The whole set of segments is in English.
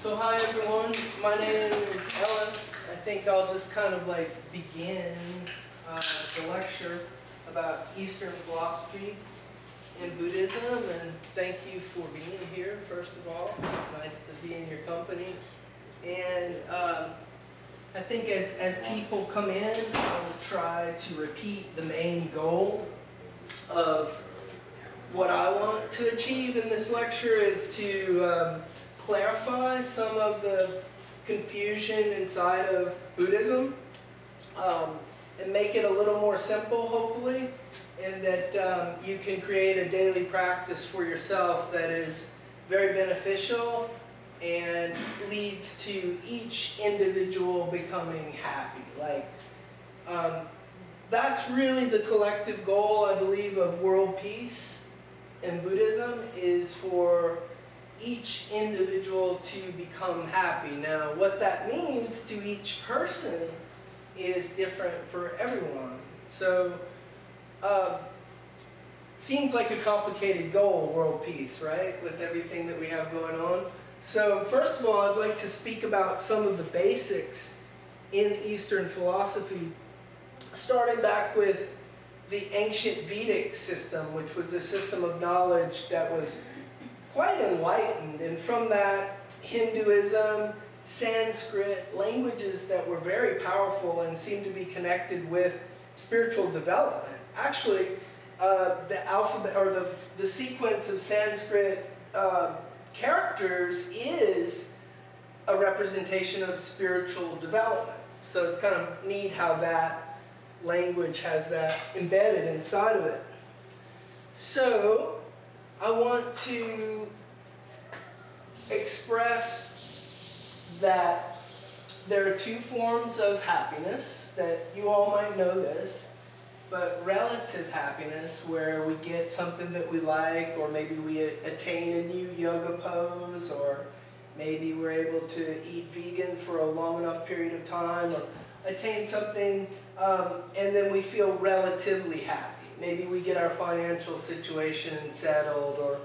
So hi everyone, my name is Ellis. I think I'll just kind of like begin uh, the lecture about Eastern philosophy and Buddhism and thank you for being here first of all. It's nice to be in your company. And um, I think as, as people come in, I will try to repeat the main goal of what I want to achieve in this lecture is to um, clarify some of the confusion inside of Buddhism um, and make it a little more simple, hopefully, and that um, you can create a daily practice for yourself that is very beneficial and leads to each individual becoming happy. Like, um, that's really the collective goal, I believe, of world peace in Buddhism is for each individual to become happy. Now, what that means to each person is different for everyone. So, uh, seems like a complicated goal, world peace, right? With everything that we have going on. So, first of all, I'd like to speak about some of the basics in Eastern philosophy, starting back with the ancient Vedic system, which was a system of knowledge that was quite enlightened. And from that, Hinduism, Sanskrit, languages that were very powerful and seemed to be connected with spiritual development. Actually, uh, the alphabet or the, the sequence of Sanskrit uh, characters is a representation of spiritual development. So it's kind of neat how that language has that embedded inside of it. So, I want to express that there are two forms of happiness that you all might know this, but relative happiness, where we get something that we like, or maybe we attain a new yoga pose, or maybe we're able to eat vegan for a long enough period of time, or attain something um, and then we feel relatively happy. Maybe we get our financial situation settled or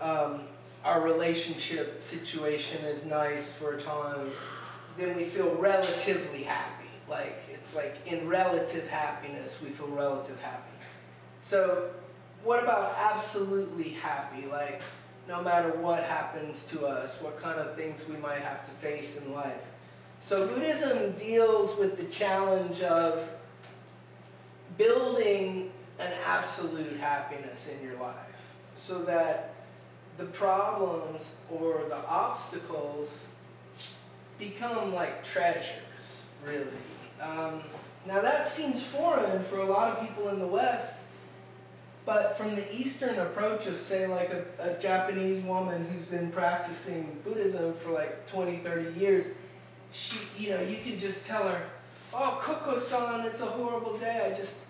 um, our relationship situation is nice for a time. Then we feel relatively happy. Like it's like in relative happiness, we feel relative happy. So, what about absolutely happy? Like, no matter what happens to us, what kind of things we might have to face in life. So Buddhism deals with the challenge of building an absolute happiness in your life so that the problems or the obstacles become like treasures, really. Um, now that seems foreign for a lot of people in the West, but from the Eastern approach of, say, like a, a Japanese woman who's been practicing Buddhism for like 20, 30 years, she, you know, you can just tell her, oh, Koko-san, it's a horrible day. I just,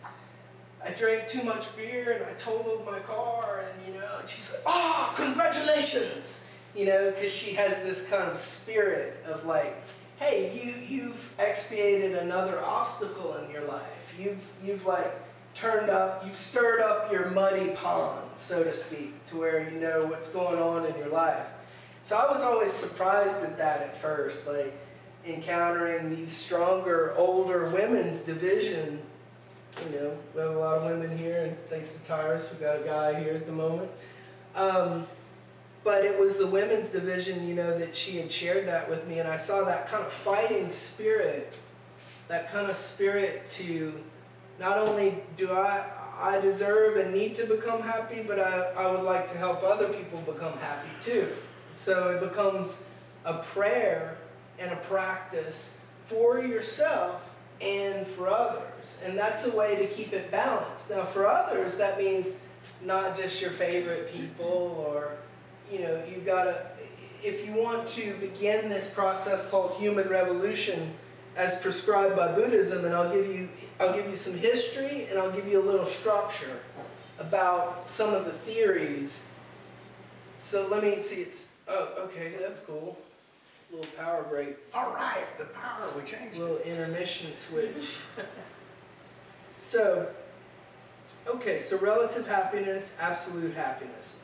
I drank too much beer and I totaled my car and, you know, she's like, oh, congratulations. You know, because she has this kind of spirit of like, hey, you, you've expiated another obstacle in your life. You've, you've like turned up, you've stirred up your muddy pond, so to speak, to where you know what's going on in your life. So I was always surprised at that at first. Like, encountering these stronger, older women's division. You know, we have a lot of women here, and thanks to Tyrus, we've got a guy here at the moment. Um, but it was the women's division, you know, that she had shared that with me, and I saw that kind of fighting spirit, that kind of spirit to not only do I I deserve and need to become happy, but I, I would like to help other people become happy too. So it becomes a prayer and a practice for yourself and for others. And that's a way to keep it balanced. Now, for others, that means not just your favorite people or, you know, you gotta, if you want to begin this process called human revolution as prescribed by Buddhism, and I'll give you, I'll give you some history and I'll give you a little structure about some of the theories. So let me see, it's, oh, okay, that's cool little power break, All right, the power, we changed it. little intermission switch. so, okay, so relative happiness, absolute happiness.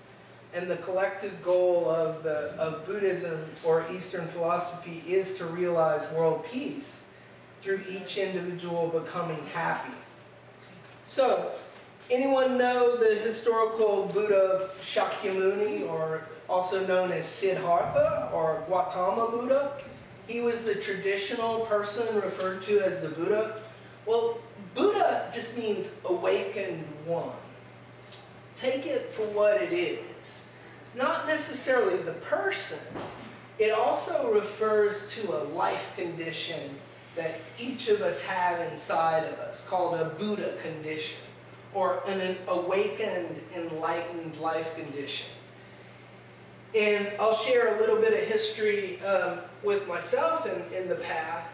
and the collective goal of, the, of Buddhism or Eastern philosophy is to realize world peace through each individual becoming happy. So, anyone know the historical Buddha Shakyamuni, or also known as Siddhartha or Gautama Buddha? He was the traditional person referred to as the Buddha. Well, Buddha just means awakened one. Take it for what it is. It's not necessarily the person, it also refers to a life condition that each of us have inside of us called a Buddha condition or an awakened, enlightened life condition. And I'll share a little bit of history um, with myself in, in the path,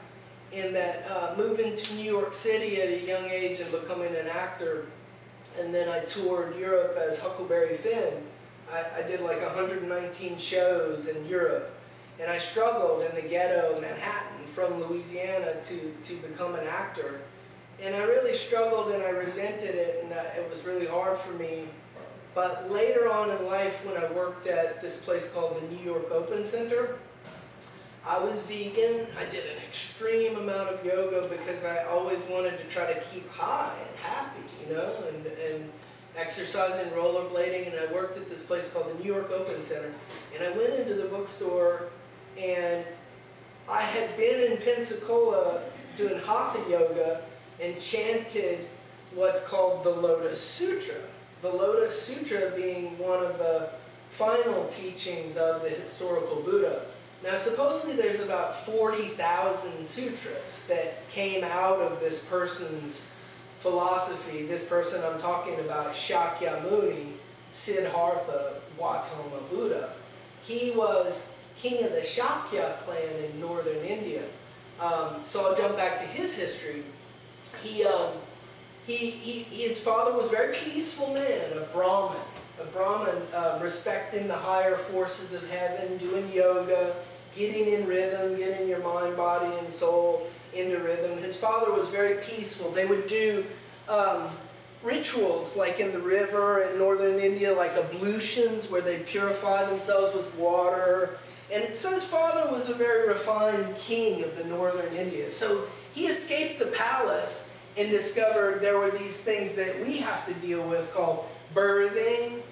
in that uh, moving to New York City at a young age and becoming an actor, and then I toured Europe as Huckleberry Finn. I, I did like 119 shows in Europe, and I struggled in the ghetto of Manhattan from Louisiana to, to become an actor. And I really struggled and I resented it, and uh, it was really hard for me but later on in life, when I worked at this place called the New York Open Center, I was vegan. I did an extreme amount of yoga because I always wanted to try to keep high and happy, you know, and, and exercising, rollerblading. And I worked at this place called the New York Open Center. And I went into the bookstore and I had been in Pensacola doing hatha yoga and chanted what's called the Lotus Sutra the Lotus Sutra being one of the final teachings of the historical Buddha. Now, supposedly there's about 40,000 sutras that came out of this person's philosophy. This person I'm talking about, Shakyamuni, Siddhartha Gautama Buddha. He was king of the Shakya clan in northern India. Um, so I'll jump back to his history. He um, he, he, his father was a very peaceful man, a Brahmin, a Brahmin uh, respecting the higher forces of heaven, doing yoga, getting in rhythm, getting your mind, body, and soul into rhythm. His father was very peaceful. They would do um, rituals like in the river in northern India, like ablutions, where they purify themselves with water. And so his father was a very refined king of the northern India. So he escaped the palace and discovered there were these things that we have to deal with called birthing.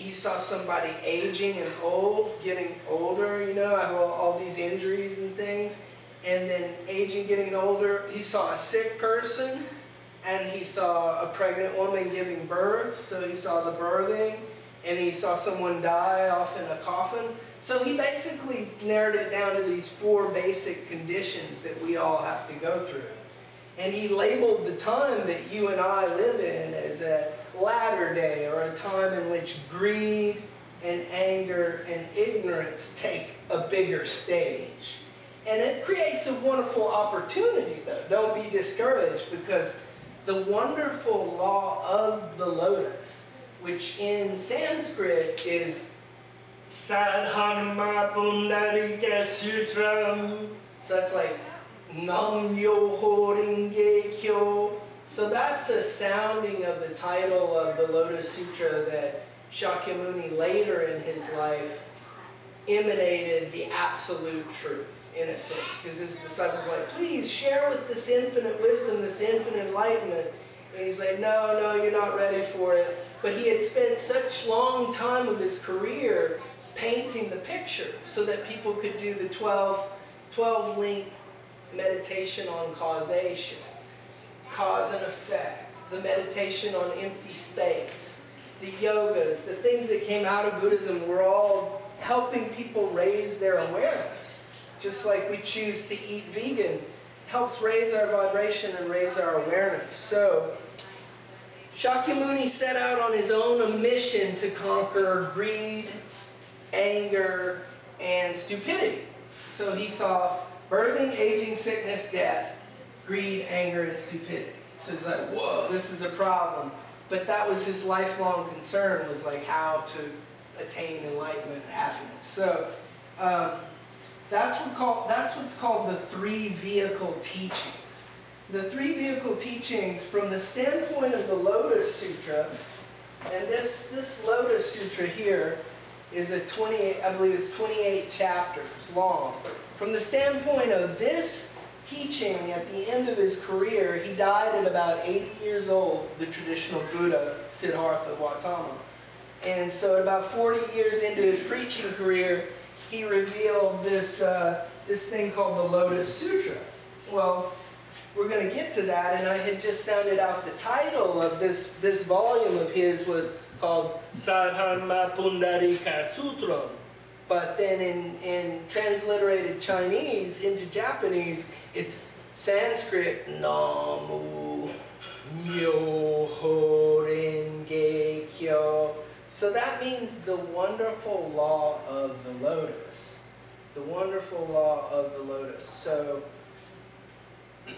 He saw somebody aging and old, getting older, you know, all, all these injuries and things. And then aging, getting older. He saw a sick person and he saw a pregnant woman giving birth. So he saw the birthing and he saw someone die off in a coffin. So he basically narrowed it down to these four basic conditions that we all have to go through. And he labeled the time that you and I live in as a latter day or a time in which greed and anger and ignorance take a bigger stage. And it creates a wonderful opportunity, though. Don't be discouraged because the wonderful law of the lotus, which in Sanskrit is Saddharma Pundarika Sutram. So that's like Nam Myoho Renge Kyo. So that's a sounding of the title of the Lotus Sutra that Shakyamuni later in his life emanated the absolute truth, in a sense. Because his disciples were like, please share with this infinite wisdom, this infinite enlightenment. And he's like, no, no, you're not ready for it. But he had spent such long time of his career painting the picture so that people could do the 12, 12 link meditation on causation, cause and effect, the meditation on empty space, the yogas, the things that came out of Buddhism were all helping people raise their awareness. Just like we choose to eat vegan, helps raise our vibration and raise our awareness. So, Shakyamuni set out on his own a mission to conquer greed, anger, and stupidity. So he saw birthing, aging, sickness, death, greed, anger, and stupidity. So it's like, whoa, this is a problem. But that was his lifelong concern, was like how to attain enlightenment and happiness. So um, that's, what call, that's what's called the three vehicle teachings. The three vehicle teachings, from the standpoint of the Lotus Sutra, And this, this Lotus Sutra here is a 28, I believe it's 28 chapters long. From the standpoint of this teaching at the end of his career, he died at about 80 years old, the traditional Buddha, Siddhartha Gautama. And so at about 40 years into his preaching career, he revealed this, uh, this thing called the Lotus Sutra. Well, we're going to get to that, and I had just sounded out the title of this, this volume of his was called Saddharma Pundarika Sutram. But then in, in transliterated Chinese into Japanese, it's Sanskrit Namu Myoho Renge Kyo. So that means the wonderful law of the lotus. The wonderful law of the lotus. So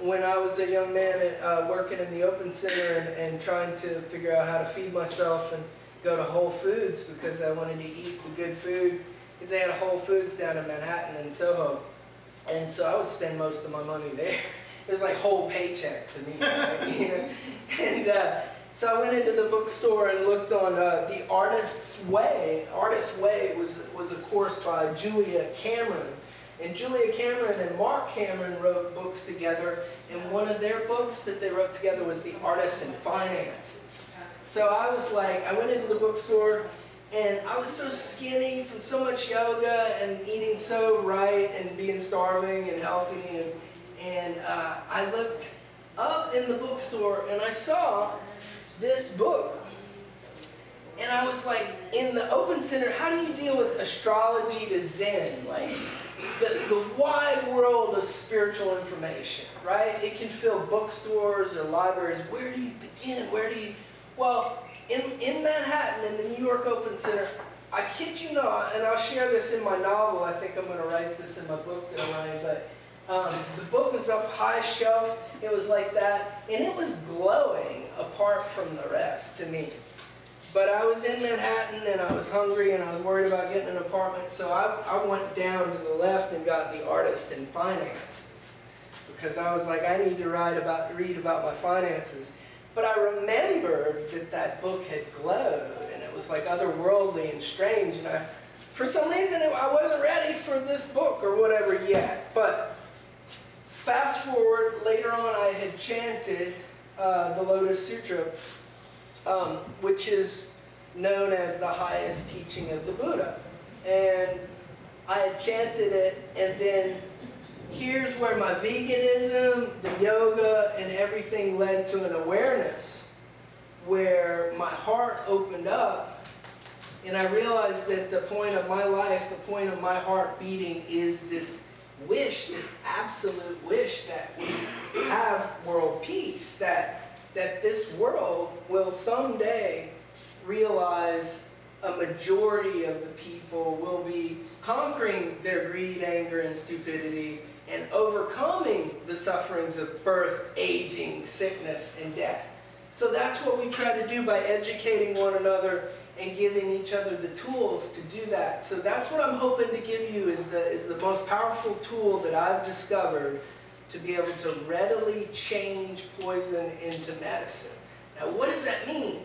when I was a young man uh, working in the open center and, and trying to figure out how to feed myself and go to Whole Foods because I wanted to eat the good food, because they had a Whole Foods down in Manhattan and Soho. And so I would spend most of my money there. It was like whole paycheck to me. Right? And uh, so I went into the bookstore and looked on uh, The Artist's Way. Artist's Way was, was a course by Julia Cameron. And Julia Cameron and Mark Cameron wrote books together, and one of their books that they wrote together was The Artists and Finances. So I was like, I went into the bookstore, and I was so skinny from so much yoga and eating so right and being starving and healthy, and, and uh, I looked up in the bookstore and I saw this book. And I was like, in the open center, how do you deal with astrology to Zen? Like, the, the wide world of spiritual information, right? It can fill bookstores or libraries. Where do you begin? Where do you. Well, in, in Manhattan, in the New York Open Center, I kid you not, and I'll share this in my novel. I think I'm going to write this in my book that I'm writing, but um, the book was up high shelf. It was like that, and it was glowing apart from the rest to me. But I was in Manhattan and I was hungry and I was worried about getting an apartment, so I, I went down to the left and got the artist in finances because I was like, I need to write about, read about my finances. But I remembered that that book had glowed and it was like otherworldly and strange, and I, for some reason, I wasn't ready for this book or whatever yet. But fast forward, later on, I had chanted uh, the Lotus Sutra um, which is known as the highest teaching of the Buddha. And I had chanted it, and then here's where my veganism, the yoga, and everything led to an awareness where my heart opened up, and I realized that the point of my life, the point of my heart beating is this wish, this absolute wish that we have world peace, that that this world will someday realize a majority of the people will be conquering their greed, anger, and stupidity and overcoming the sufferings of birth, aging, sickness, and death. So that's what we try to do by educating one another and giving each other the tools to do that. So that's what I'm hoping to give you is the, is the most powerful tool that I've discovered to be able to readily change poison into medicine. Now, what does that mean?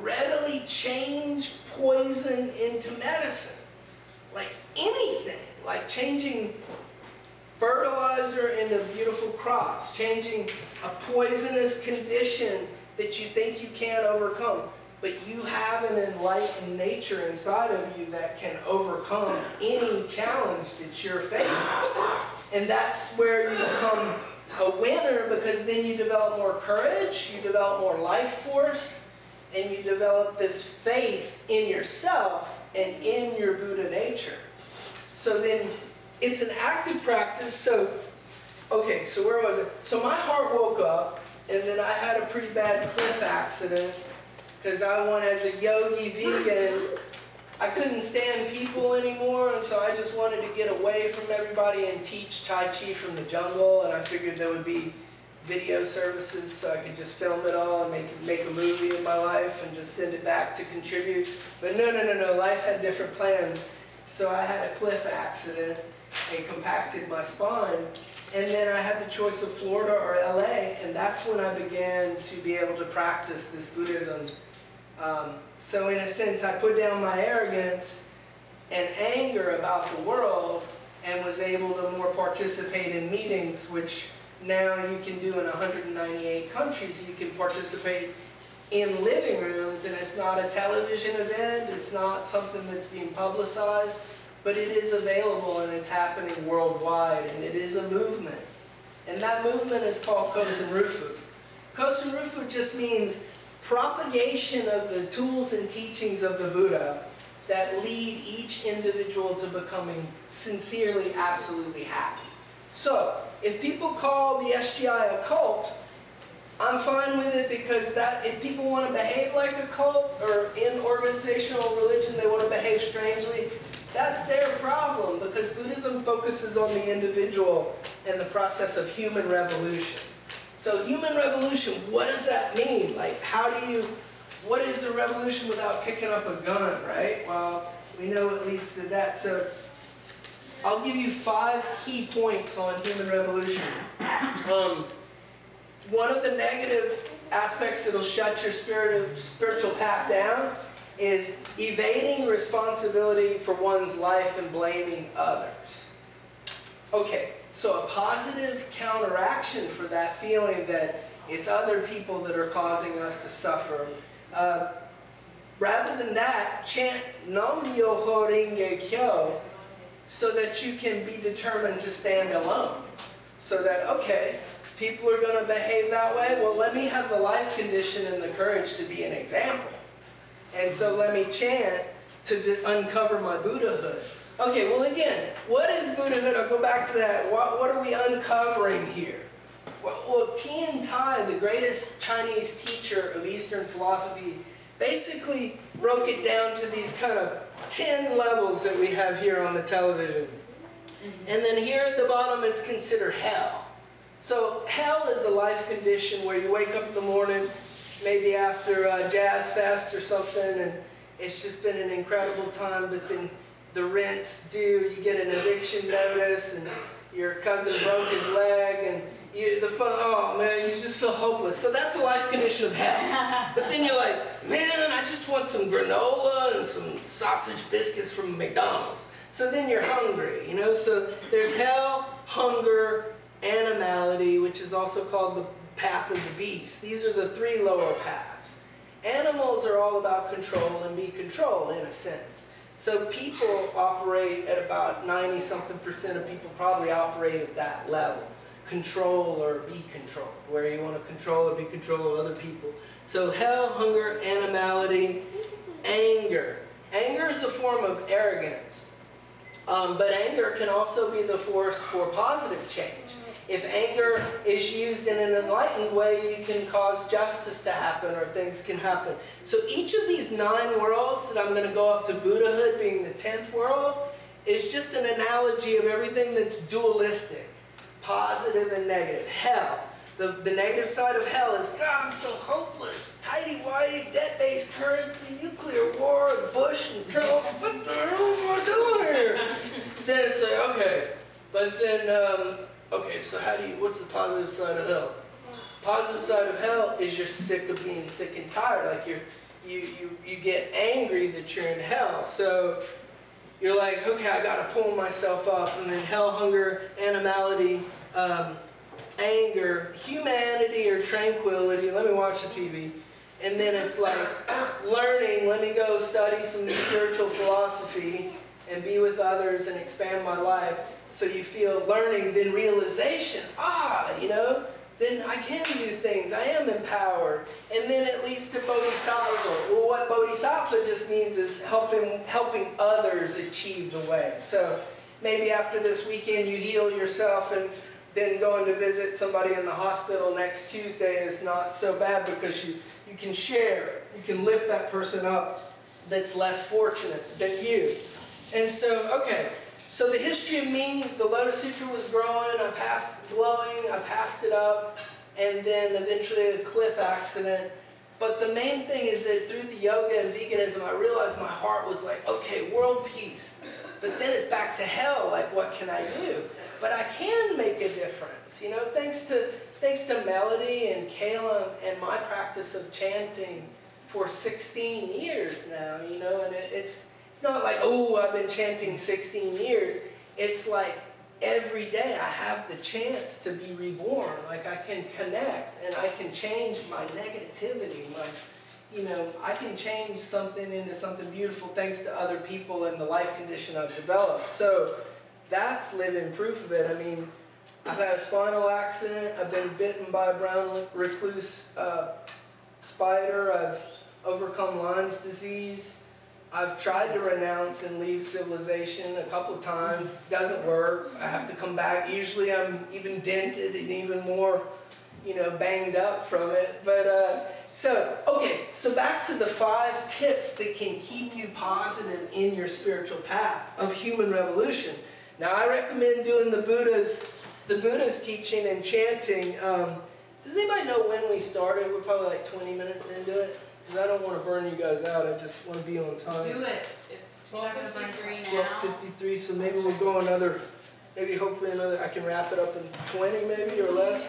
Readily change poison into medicine. Like anything, like changing fertilizer into beautiful crops, changing a poisonous condition that you think you can't overcome. But you have an enlightened nature inside of you that can overcome any challenge that you're facing. And that's where you become a winner because then you develop more courage, you develop more life force, and you develop this faith in yourself and in your Buddha nature. So then it's an active practice. So, okay, so where was it? So my heart woke up, and then I had a pretty bad cliff accident because I went as a yogi vegan I couldn't stand people anymore, and so I just wanted to get away from everybody and teach Tai Chi from the jungle, and I figured there would be video services so I could just film it all and make, make a movie of my life and just send it back to contribute. But no, no, no, no, life had different plans. So I had a cliff accident and compacted my spine. And then I had the choice of Florida or LA, and that's when I began to be able to practice this Buddhism Um, so in a sense, I put down my arrogance and anger about the world and was able to more participate in meetings, which now you can do in 198 countries. You can participate in living rooms, and it's not a television event, it's not something that's being publicized, but it is available and it's happening worldwide, and it is a movement. And that movement is called Kosen Rufu. Just means propagation of the tools and teachings of the Buddha that lead each individual to becoming sincerely, absolutely happy. So, if people call the SGI a cult, I'm fine with it because that if people want to behave like a cult or in organizational religion they want to behave strangely, that's their problem because Buddhism focuses on the individual and the process of human revolution. So human revolution, what does that mean? Like how do you what is a revolution without picking up a gun, right? Well, we know it leads to that. So I'll give you five key points on human revolution. Um, one of the negative aspects that'll shut your spirit, spiritual path down is evading responsibility for one's life and blaming others. Okay, so a positive counteraction for that feeling that it's other people that are causing us to suffer. Uh, rather than that, chant Nam Myoho Renge Kyo so that you can be determined to stand alone. So that, okay, people are going to behave that way. Well, let me have the life condition and the courage to be an example. And so let me chant to uncover my Buddhahood. Okay, well, again, what is Buddhahood? I'll go back to that. What, what are we uncovering here? Well, well, Tian Tai, the greatest Chinese teacher of Eastern philosophy, basically broke it down to these kind of 10 levels that we have here on the television. Mm-hmm. And then here at the bottom, it's considered hell. So hell is a life condition where you wake up in the morning, maybe after a jazz fest or something, and it's just been an incredible time, but then the rent's due, you get an eviction notice, and your cousin broke his leg, and you, the fun, oh man, you just feel hopeless. So that's a life condition of hell. But then you're like, man, I just want some granola and some sausage biscuits from McDonald's. So then you're hungry, you know? So there's hell, hunger, animality, which is also called the path of the beast. These are the three lower paths. Animals are all about control and be controlled in a sense. So people operate at about 90 something percent of people probably operate at that level control or be controlled, where you want to control or be control of other people. So hell, hunger, animality, anger. Anger is a form of arrogance. Um, but anger can also be the force for positive change. If anger is used in an enlightened way, you can cause justice to happen or things can happen. So each of these nine worlds that I'm going to go up to Buddhahood being the 10th world is just an analogy of everything that's dualistic positive and negative. Hell. The, the negative side of hell is, God, I'm so hopeless. tidy-whitey, debt-based currency, nuclear war, Bush and Trump. What the hell am I doing here? then it's like, okay. But then, um, okay, so how do you, what's the positive side of hell? Positive side of hell is you're sick of being sick and tired. Like you're, you, you, you get angry that you're in hell. So you're like, okay, I got to pull myself up. And then hell, hunger, animality, um, anger, humanity, or tranquility. Let me watch the TV. And then it's like learning, let me go study some spiritual philosophy and be with others and expand my life. So you feel learning, then realization. Ah, you know, then I can do things. I am empowered. And then it leads to bodhisattva. Well, what bodhisattva just means is helping, helping others achieve the way. So maybe after this weekend you heal yourself and then going to visit somebody in the hospital next Tuesday is not so bad because you, you can share. You can lift that person up that's less fortunate than you. And so, okay, so the history of me, the Lotus Sutra was growing, I passed, glowing, I passed it up, and then eventually a cliff accident. But the main thing is that through the yoga and veganism, I realized my heart was like, okay, world peace. But then it's back to hell, like what can I do? But I can make a difference, you know, thanks to, thanks to Melody and Caleb and my practice of chanting for 16 years now, you know, and it, it's it's not like oh I've been chanting 16 years. It's like every day I have the chance to be reborn. Like I can connect and I can change my negativity, my you know, I can change something into something beautiful thanks to other people and the life condition I've developed. So that's living proof of it. I mean, I've had a spinal accident. I've been bitten by a brown recluse uh, spider. I've overcome Lyme's disease. I've tried to renounce and leave civilization a couple of times. Doesn't work. I have to come back. Usually I'm even dented and even more, you know, banged up from it. But uh, so, okay, so back to the five tips that can keep you positive in your spiritual path of human revolution. Now, I recommend doing the Buddha's the Buddha's teaching and chanting. Um, does anybody know when we started? We're probably like 20 minutes into it. Because I don't want to burn you guys out. I just want to be on time. Do it. It's twelve fifty-three Twelve now. fifty-three. So maybe we'll go another. Maybe hopefully another. I can wrap it up in 20 maybe or less.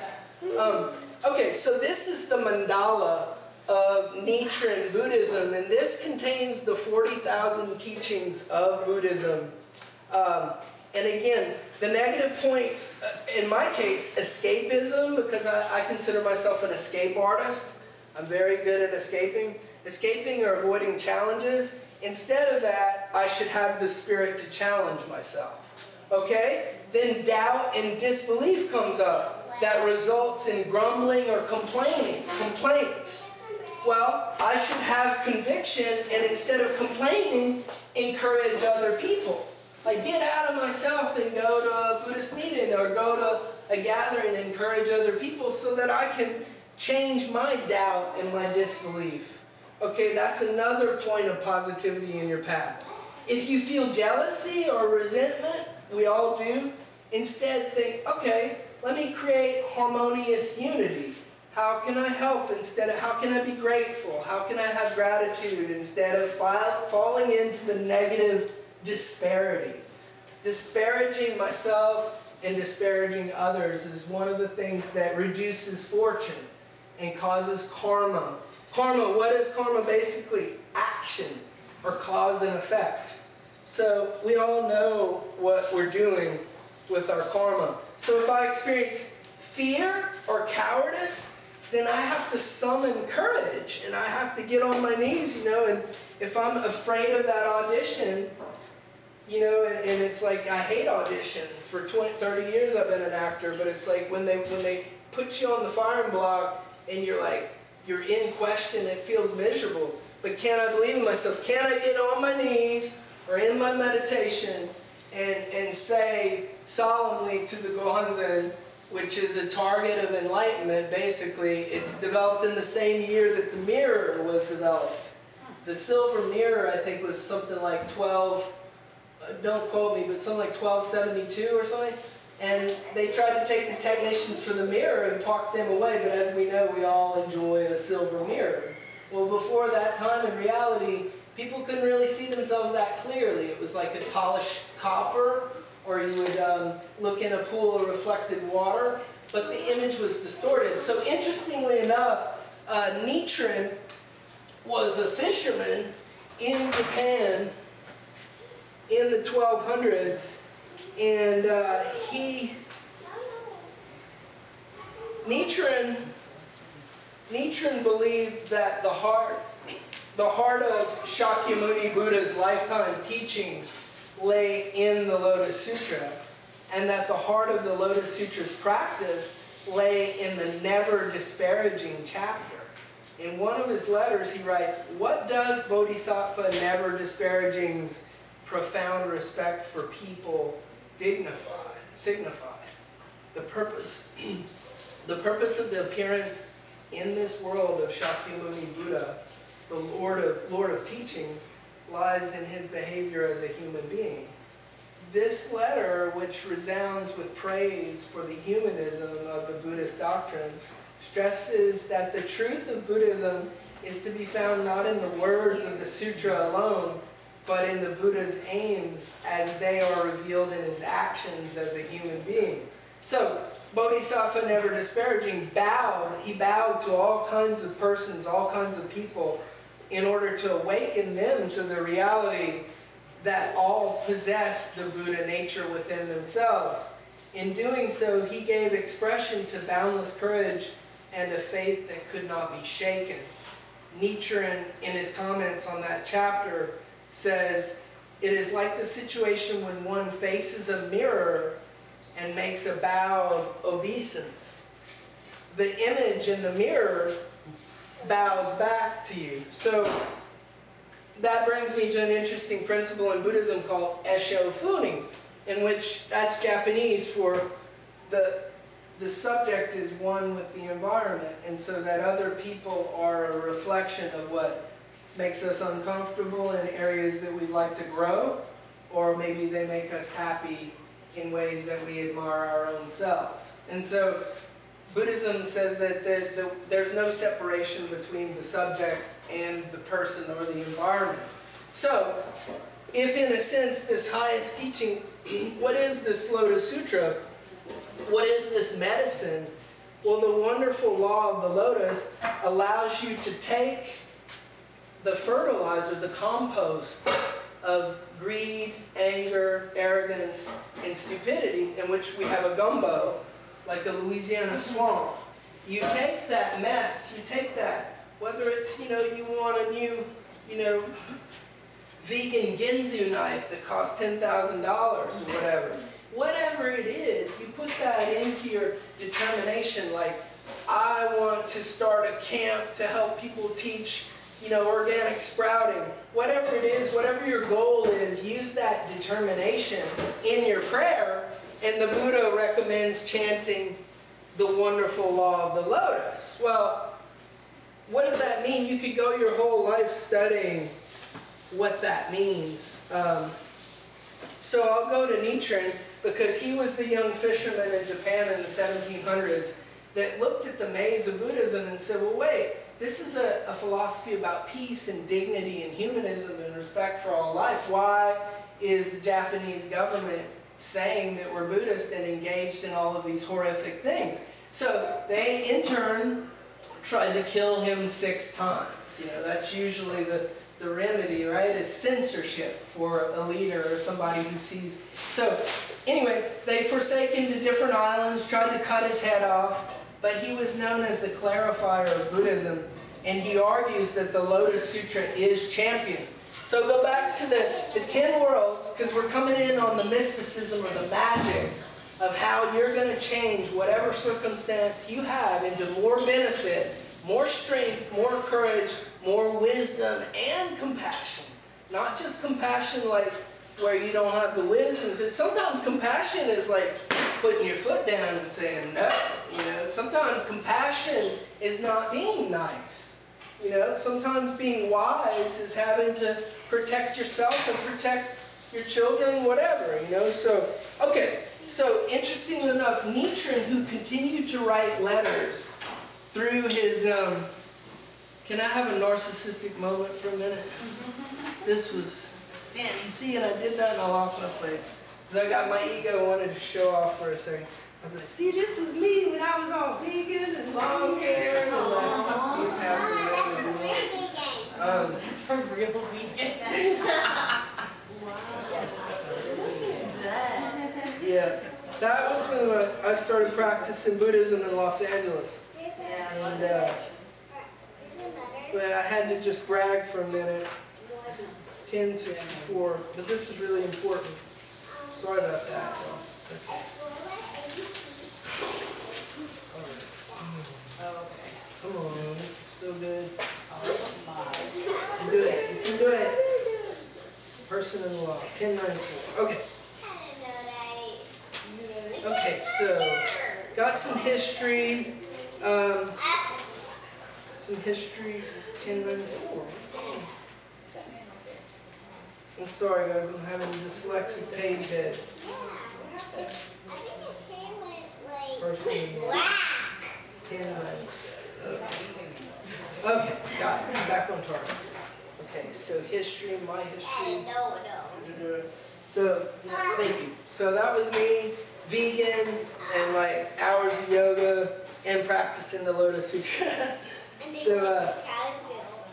Um, okay, so this is the mandala of Nichiren Buddhism, and this contains the 40,000 teachings of Buddhism. Um, and again, the negative points, uh, in my case, escapism, because I, I consider myself an escape artist. I'm very good at escaping. Escaping or avoiding challenges. Instead of that, I should have the spirit to challenge myself. Okay? Then doubt and disbelief comes up that results in grumbling or complaining, complaints. Well, I should have conviction and instead of complaining, encourage other people. Like get out of myself and go to a Buddhist meeting or go to a gathering and encourage other people so that I can change my doubt and my disbelief. Okay, that's another point of positivity in your path. If you feel jealousy or resentment, we all do, instead think, okay, let me create harmonious unity. How can I help instead of, how can I be grateful? How can I have gratitude instead of falling into the negative disparity? Disparaging myself and disparaging others is one of the things that reduces fortune and causes karma. Karma, what is karma? Basically, action or cause and effect. So we all know what we're doing with our karma. So if I experience fear or cowardice, then I have to summon courage and I have to get on my knees, you know, and if I'm afraid of that audition, you know, and, and it's like I hate auditions. For 20, 30 years I've been an actor, but it's like when they when they put you on the firing block and you're like, you're in question, it feels miserable. But can I believe in myself? Can I get on my knees or in my meditation and, and say solemnly to the Gohonzon, which is a target of enlightenment, basically, it's developed in the same year that the mirror was developed. The silver mirror, I think, was something like 12, uh, don't quote me, but something like 1272 or something. And they tried to take the technicians for the mirror and park them away, but as we know, we all enjoy a silver mirror. Well, before that time, in reality, people couldn't really see themselves that clearly. It was like a polished copper, or you would um, look in a pool of reflected water, but the image was distorted. So interestingly enough, uh, was a fisherman in Japan in the 1200s, and uh, he, Nichiren, Nichiren believed that the heart, the heart of Shakyamuni Buddha's lifetime teachings lay in the Lotus Sutra, and that the heart of the Lotus Sutra's practice lay in the never disparaging chapter. In one of his letters, he writes, What does Bodhisattva never disparaging's profound respect for people dignify, signify? The purpose, the purpose of the appearance in this world of Shakyamuni Buddha, the Lord of, Lord of teachings, lies in his behavior as a human being. This letter, which resounds with praise for the humanism of the Buddhist doctrine, stresses that the truth of Buddhism is to be found not in the words of the sutra alone, but in the Buddha's aims as they are revealed in his actions as a human being. So, Bodhisattva, never disparaging, bowed. He bowed to all kinds of persons, all kinds of people in order to awaken them to the reality that all possess the Buddha nature within themselves. In doing so, he gave expression to boundless courage and a faith that could not be shaken. Nichiren, in his comments on that chapter, says, It is like the situation when one faces a mirror and makes a bow of obeisance. The image in the mirror bows back to you. So that brings me to an interesting principle in Buddhism called Esho Funi, in which that's Japanese for the the subject is one with the environment, and so that other people are a reflection of what makes us uncomfortable in areas that we'd like to grow, or maybe they make us happy in ways that we admire our own selves. And so Buddhism says that the, the, there's no separation between the subject and the person or the environment. So, if in a sense this highest teaching, what is this Lotus Sutra? What is this medicine? Well, the wonderful law of the lotus allows you to take the fertilizer, the compost of greed, anger, arrogance, and stupidity, in which we have a gumbo, like a Louisiana swamp. You take that mess, you take that, whether it's, you know, you want a new, you know, vegan Ginsu knife that costs $10,000 or whatever. Whatever it is, you put that into your determination, like, I want to start a camp to help people teach, you know, organic sprouting. Whatever it is, whatever your goal is, use that determination in your prayer. And the Buddha recommends chanting the wonderful law of the lotus. Well, what does that mean? You could go your whole life studying what that means. Um, so I'll go to Nichiren because he was the young fisherman in Japan in the 1700s that looked at the maze of Buddhism and said, well, wait, this is a, a philosophy about peace and dignity and humanism and respect for all life. Why is the Japanese government saying that we're Buddhist and engaged in all of these horrific things? So they, in turn, tried to kill him six times. You know, that's usually the, the remedy, right? Is censorship for a leader or somebody who sees. So, anyway, they forsake him to different islands, tried to cut his head off, but he was known as the clarifier of Buddhism, and he argues that the Lotus Sutra is champion. So go back to the, the ten worlds, because we're coming in on the mysticism or the magic of how you're going to change whatever circumstance you have into more benefit, more strength, more courage, more wisdom, and compassion. Not just compassion like where you don't have the wisdom, because sometimes compassion is like putting your foot down and saying no. You know, sometimes compassion is not being nice. You know, sometimes being wise is having to protect yourself and protect your children, whatever. You know, so okay. So interesting enough, Nichiren, who continued to write letters through his um, can I have a narcissistic moment for a minute? This was, damn, you see, and I did that and I lost my place. Because I got my ego, wanted to show off for a second. I was like, see, this was me when I was all vegan and long hair and like, you passed away. Um, It's a real vegan. Wow. Yeah, that was when I- I started practicing Buddhism in Los Angeles. And, uh, but I had to just brag for a minute. 1064, but this is really important. Sorry about that. Okay. On, this is so good. You can do it. You can do it. Person in law, 1094. Okay. Okay, so got some history. Um, some history, 1094. I'm sorry, guys. I'm having a dyslexic page head. Person in law. 1097. Okay. Got it. Back on target. Okay, so history, my history. No, no. So, thank you. So that was me, vegan, and like hours of yoga and practicing the Lotus Sutra. So, uh,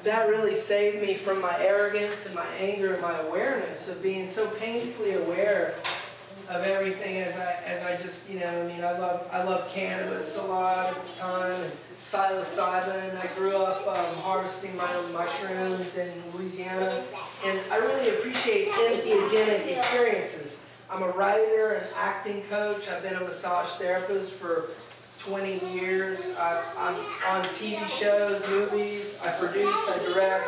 that really saved me from my arrogance and my anger and my awareness of being so painfully aware of everything as I as I just you know I mean I love I love cannabis a lot at the time and psilocybin. I grew up um, harvesting my own mushrooms in Louisiana, and I really appreciate entheogenic experiences. I'm a writer and acting coach. I've been a massage therapist for 20 years. I, I'm on TV shows, movies. I produce, I direct,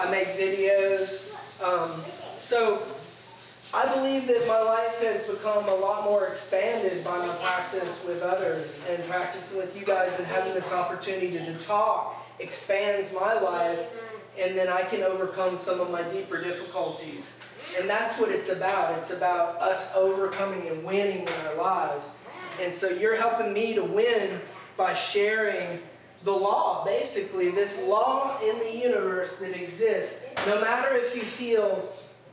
I make videos. Um, so I believe that my life has become a lot more expanded by my practice with others and practicing with you guys and having this opportunity to talk expands my life and then I can overcome some of my deeper difficulties. And that's what it's about. It's about us overcoming and winning in our lives. And so you're helping me to win by sharing the law, basically, this law in the universe that exists. No matter if you feel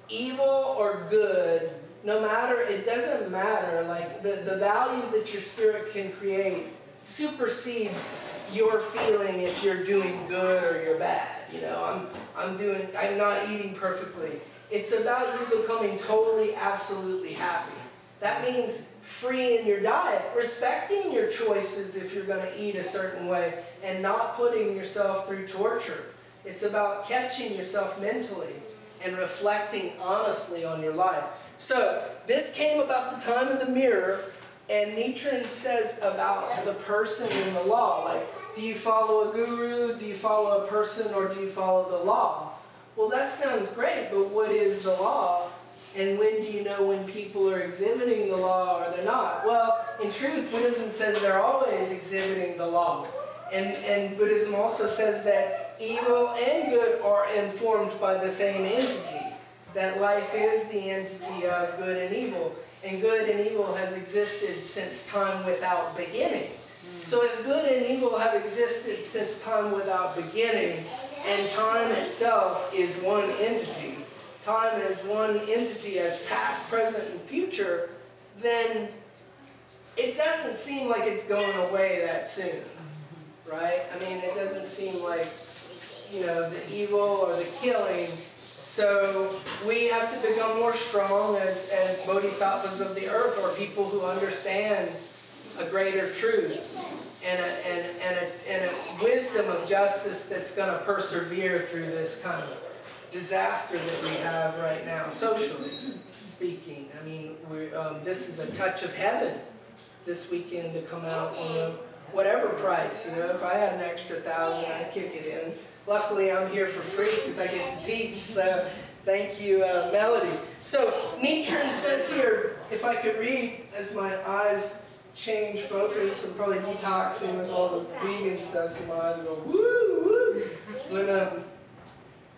evil or good, no matter, it doesn't matter. Like the, the value that your spirit can create supersedes your feeling if you're doing good or you're bad. You know, I'm I'm doing I'm not eating perfectly. It's about you becoming totally, absolutely happy. That means free in your diet, respecting your choices if you're going to eat a certain way, and not putting yourself through torture. It's about catching yourself mentally and reflecting honestly on your life. So, this came about the time of the mirror, and Nichiren says about the person in the law. Like, do you follow a guru? Do you follow a person? Or do you follow the law? Well, that sounds great, but what is the law? And when do you know when people are exhibiting the law or they're not? Well, in truth, Buddhism says they're always exhibiting the law. And, and Buddhism also says that evil and good are informed by the same entity. That life is the entity of good and evil. And good and evil has existed since time without beginning. So if good and evil have existed since time without beginning, and time itself is one entity, time is one entity as past, present, and future, then it doesn't seem like it's going away that soon, right? I mean, it doesn't seem like, you know, the evil or the killing. So we have to become more strong as, as bodhisattvas of the earth or people who understand a greater truth and a, and, and, a, and a wisdom of justice that's going to persevere through this kind of disaster that we have right now, socially speaking. I mean, um, this is a touch of heaven this weekend to come out on a whatever price. You know, if I had an extra thousand, I'd kick it in. Luckily, I'm here for free because I get to teach. So, thank you, uh, Melody. So, Nichiren says here, if I could read as my eyes change focus, I'm probably detoxing with all the vegan stuff, so my eyes go woo woo. But um,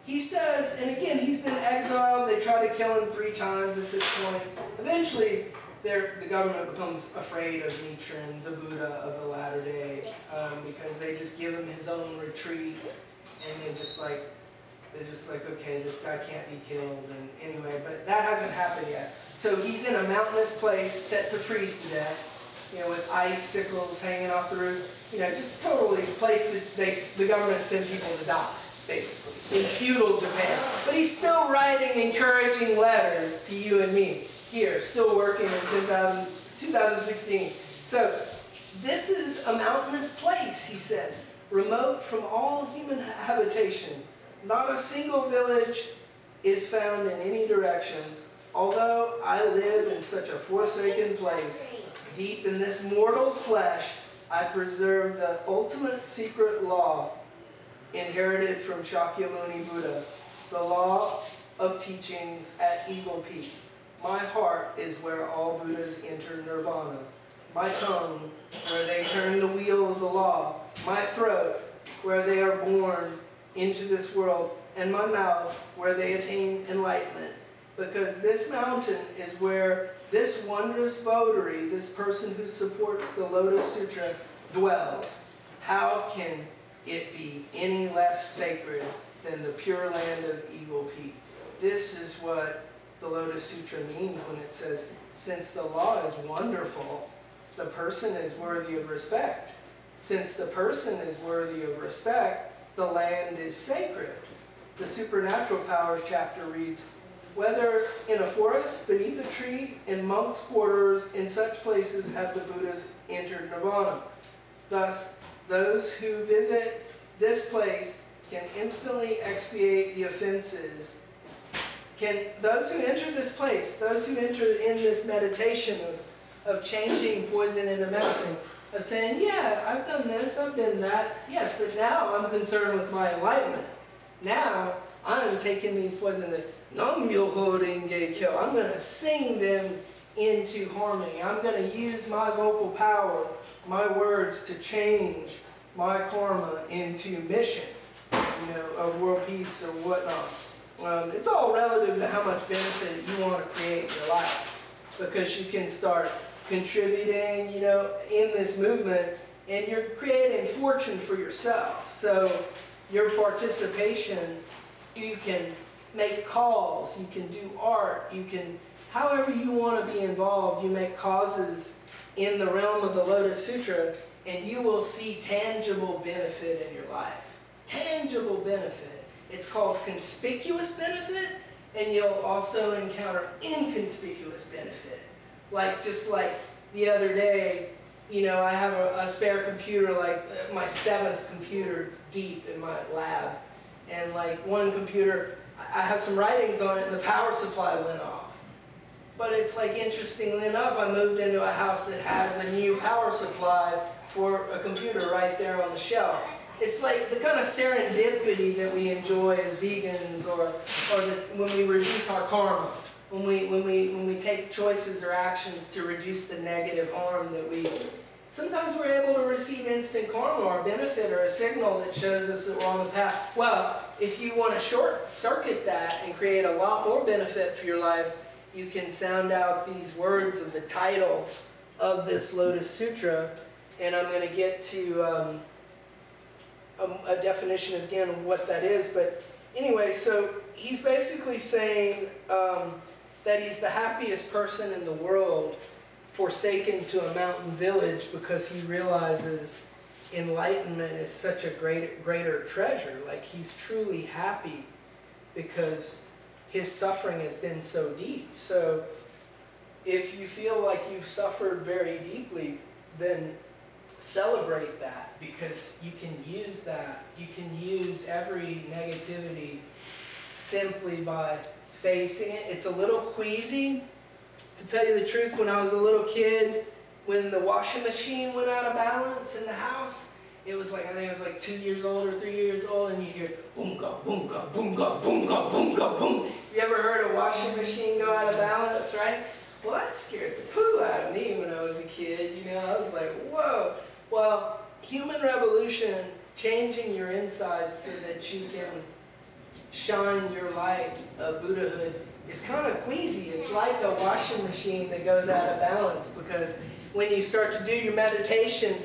he says, and again, he's been exiled. They tried to kill him three times at this point. Eventually, the government becomes afraid of Nichiren, the Buddha of the latter day, um, because they just give him his own retreat, and they just like, they're just like, okay, this guy can't be killed, and anyway, but that hasn't happened yet. So he's in a mountainous place, set to freeze to death, you know, with icicles hanging off the roof, you know, just totally a place that they, the government sends people to die basically, in feudal Japan. But he's still writing encouraging letters to you and me here, still working in 2000, 2016. So this is a mountainous place, he says, remote from all human habitation. Not a single village is found in any direction. Although I live in such a forsaken place, deep in this mortal flesh, I preserve the ultimate secret law inherited from Shakyamuni Buddha, the law of teachings at Eagle Peak. My heart is where all Buddhas enter nirvana. My tongue, where they turn the wheel of the law. My throat, where they are born into this world. And my mouth, where they attain enlightenment. Because this mountain is where this wondrous votary, this person who supports the Lotus Sutra, dwells. How can it be any less sacred than the pure land of Eagle Peak. This is what the Lotus Sutra means when it says, since the law is wonderful, the person is worthy of respect. Since the person is worthy of respect, the land is sacred. The supernatural powers chapter reads, whether in a forest, beneath a tree, in monks' quarters, in such places have the Buddhas entered nirvana. Thus, those who visit this place can instantly expiate the offenses. Can those who enter this place, those who enter in this meditation of, of changing poison into medicine, of saying, yeah, I've done this, I've done that, yes, but now I'm concerned with my enlightenment. Now I'm taking these poisons I'm going to sing them into harmony. I'm going to use my vocal power, my words to change my karma into mission, you know, of world peace or whatnot. Um, it's all relative to how much benefit you want to create in your life because you can start contributing, you know, in this movement and you're creating fortune for yourself. So your participation, you can make calls, you can do art, you can, however you want to be involved, you make causes in the realm of the Lotus Sutra and you will see tangible benefit in your life. Tangible benefit. It's called conspicuous benefit, and you'll also encounter inconspicuous benefit. Like, just like the other day, you know, I have a, a spare computer, like uh, my seventh computer deep in my lab. And like one computer, I I have some writings on it, and the power supply went off. But it's like, interestingly enough, I moved into a house that has a new power supply for a computer right there on the shelf. It's like the kind of serendipity that we enjoy as vegans or, or the, when we reduce our karma, when we, when, we, when we take choices or actions to reduce the negative harm that we... Sometimes we're able to receive instant karma or a benefit or a signal that shows us that we're on the path. Well, if you want to short circuit that and create a lot more benefit for your life, you can sound out these words of the title of this Lotus Sutra, and I'm going to get to um, a, a definition again of what that is. But anyway, so he's basically saying um, that he's the happiest person in the world forsaken to a mountain village because he realizes enlightenment is such a great, greater treasure. Like he's truly happy because his suffering has been so deep. So if you feel like you've suffered very deeply, then celebrate that because you can use that. You can use every negativity simply by facing it. It's a little queasy. To tell you the truth, when I was a little kid, when the washing machine went out of balance in the house, it was like, I think I was like two years old or three years old, and you hear boonga, boonga, boonga, boonga, boonga, boom. You ever heard a washing machine go out of balance, right? Well, that scared the poo out of me when I was a kid. You know, I was like, whoa. Well, human revolution, changing your insides so that you can shine your light of Buddhahood is kind of queasy. It's like a washing machine that goes out of balance because when you start to do your meditation,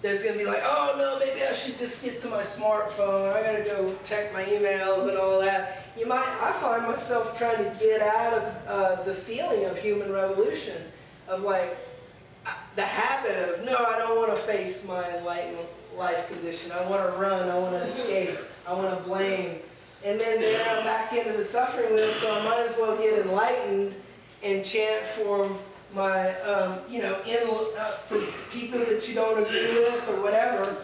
there's going to be like, oh no, maybe I should just get to my smartphone. I got to go check my emails and all that. You might, I find myself trying to get out of uh, the feeling of human revolution, of like the habit of, no, I don't want to face my enlightened life condition. I want to run. I want to escape. I want to blame. And then there I'm back into the suffering wheel, so I might as well get enlightened and chant for my, um, you know, in, uh, for people that you don't agree with or whatever.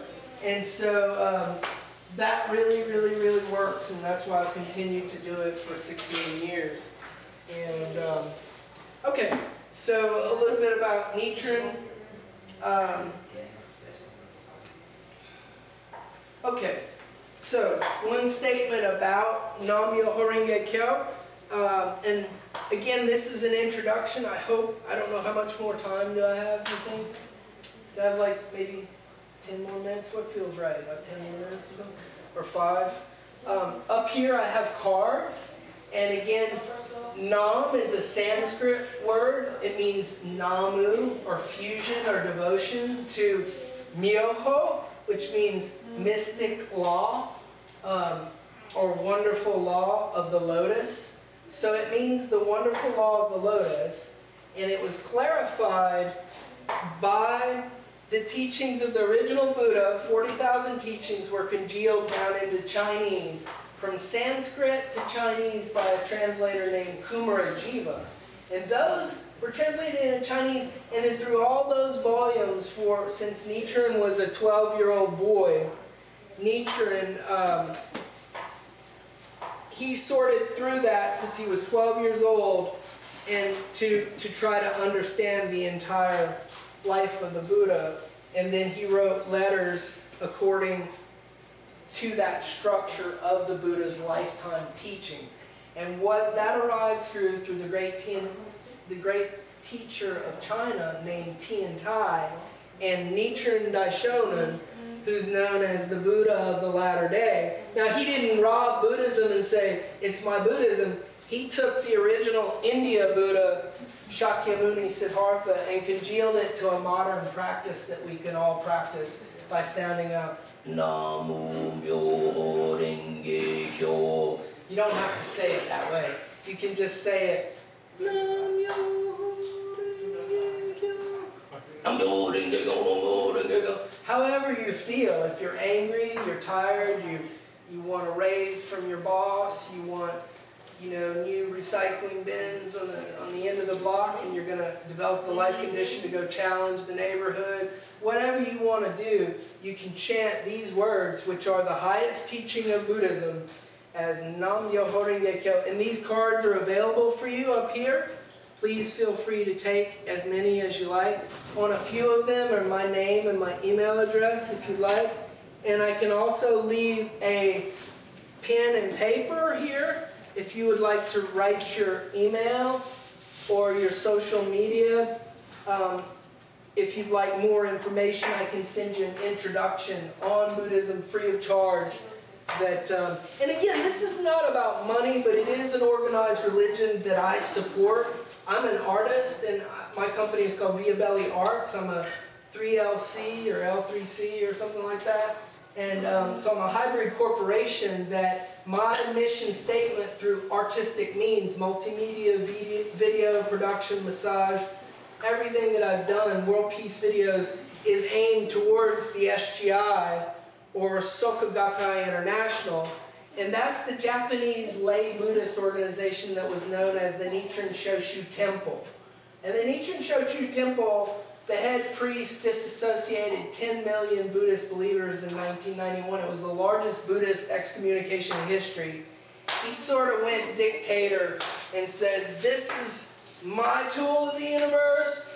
And so um, that really, really, really works, and that's why I've continued to do it for 16 years. And um, okay, so a little bit about Nichiren. Um, okay, so one statement about Nam Myoho Kyo. Uh, and again, this is an introduction. I hope, I don't know how much more time do I have, you think? Do I have like maybe 10 more minutes? What feels right? About 10 more minutes or? Or five? Um, up here I have cards. And again, Nam is a Sanskrit word. It means Namu or fusion or devotion to Myoho, which means mystic law um, or wonderful law of the lotus. So it means the wonderful law of the lotus, and it was clarified by the teachings of the original Buddha, 40,000 teachings, were congealed down into Chinese from Sanskrit to Chinese by a translator named Kumarajiva. And those were translated into Chinese, and then through all those volumes, for since Nichiren was a 12-year-old boy, Nichiren, um, he sorted through that since he was 12 years old, and to to try to understand the entire life of the Buddha, and then he wrote letters according to that structure of the Buddha's lifetime teachings. And what that arrives through through the great Tian, the great teacher of China named Tian Tai, and Nichiren Daishonin, who's known as the Buddha of the latter day. Now he didn't rob Buddhism and say it's my Buddhism. He took the original India Buddha, Shakyamuni Siddhartha, and congealed it to a modern practice that we can all practice by sounding out Namo Myoho Renge Kyo. You don't have to say it that way. You can just say it Nam Myoho Renge Kyo. Nam Myoho Renge Kyo, Nam Myoho Renge Kyo. However you feel, if you're angry, you're tired, you you want a raise from your boss, you want you know, new recycling bins on the, on the end of the block and you're going to develop the life condition to go challenge the neighborhood. Whatever you want to do, you can chant these words, which are the highest teaching of Buddhism, as Nam Myoho Renge Kyo. And these cards are available for you up here. Please feel free to take as many as you like. On a few of them are my name and my email address if you'd like. And I can also leave a pen and paper here if you would like to write your email or your social media, um, if you'd like more information, I can send you an introduction on Buddhism free of charge. That um, and again, this is not about money, but it is an organized religion that I support. I'm an artist, and my company is called Viabelly Arts. I'm a 3LC or L3C or something like that. And um, so I'm a hybrid corporation that my mission statement through artistic means, multimedia, video, production, massage, everything that I've done, World Peace Videos, is aimed towards the SGI or Soka Gakkai International. And that's the Japanese lay Buddhist organization that was known as the Nichiren Shoshu Temple. And the Nichiren Shoshu Temple the head priest disassociated 10 million Buddhist believers in 1991. It was the largest Buddhist excommunication in history. He sort of went dictator and said, This is my tool of the universe.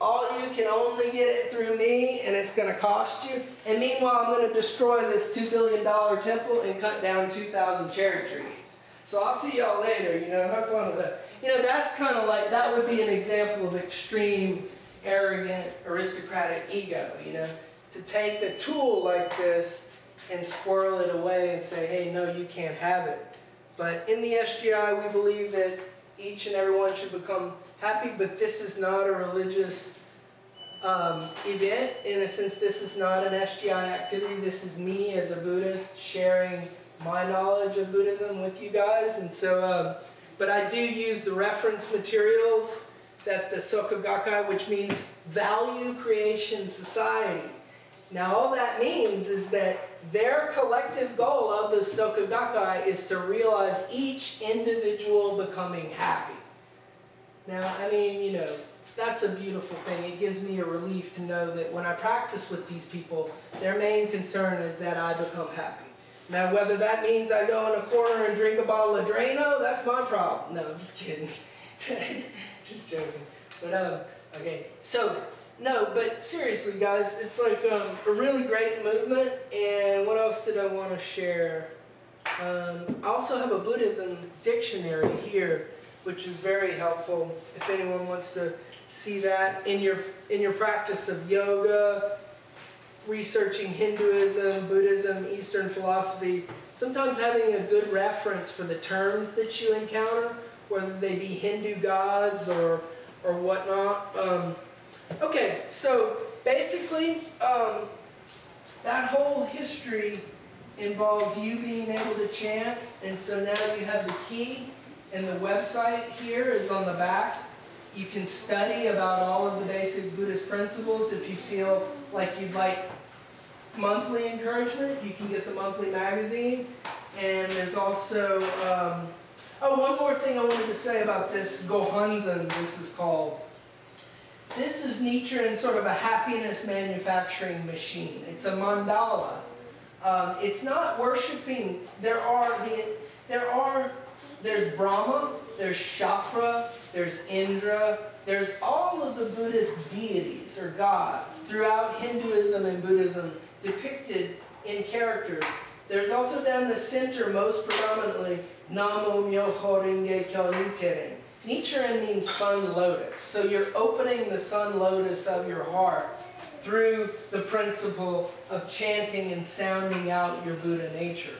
All you can only get it through me, and it's going to cost you. And meanwhile, I'm going to destroy this $2 billion temple and cut down 2,000 cherry trees. So I'll see y'all later, you know, have fun with that. You know, that's kind of like, that would be an example of extreme arrogant, aristocratic ego, you know, to take a tool like this and squirrel it away and say, hey, no, you can't have it. But in the SGI, we believe that each and everyone should become happy, but this is not a religious um, event. In a sense, this is not an SGI activity. This is me as a Buddhist sharing my knowledge of Buddhism with you guys. And so, um, but I do use the reference materials that the Soka Gakkai, which means value creation society. Now, all that means is that their collective goal of the Soka Gakkai is to realize each individual becoming happy. Now, I mean, you know, that's a beautiful thing. It gives me a relief to know that when I practice with these people, their main concern is that I become happy. Now, whether that means I go in a corner and drink a bottle of Drano, that's my problem. No, I'm just kidding. just joking. But um, okay. So no, but seriously, guys, it's like um, a really great movement. And what else did I want to share? Um, I also have a Buddhism dictionary here, which is very helpful if anyone wants to see that in your in your practice of yoga, researching Hinduism, Buddhism, Eastern philosophy. Sometimes having a good reference for the terms that you encounter whether they be Hindu gods or, or whatnot. Um, okay, so basically, um, that whole history involves you being able to chant, and so now you have the key, and the website here is on the back. you can study about all of the basic Buddhist principles. If you feel like you'd like monthly encouragement, you can get the monthly magazine. And there's also, um, oh, one more thing I wanted to say about this Gohonzon, this is called. This is Nichiren sort of a happiness manufacturing machine. It's a mandala. Um, it's not worshiping. There are the there are there's Brahma, there's Shakra, there's Indra, there's all of the Buddhist deities or gods throughout Hinduism and Buddhism depicted in characters. There's also down the center, most predominantly, Namo Myoho Renge Kyo Nichiren. Nichiren means sun lotus. So you're opening the sun lotus of your heart through the principle of chanting and sounding out your Buddha nature.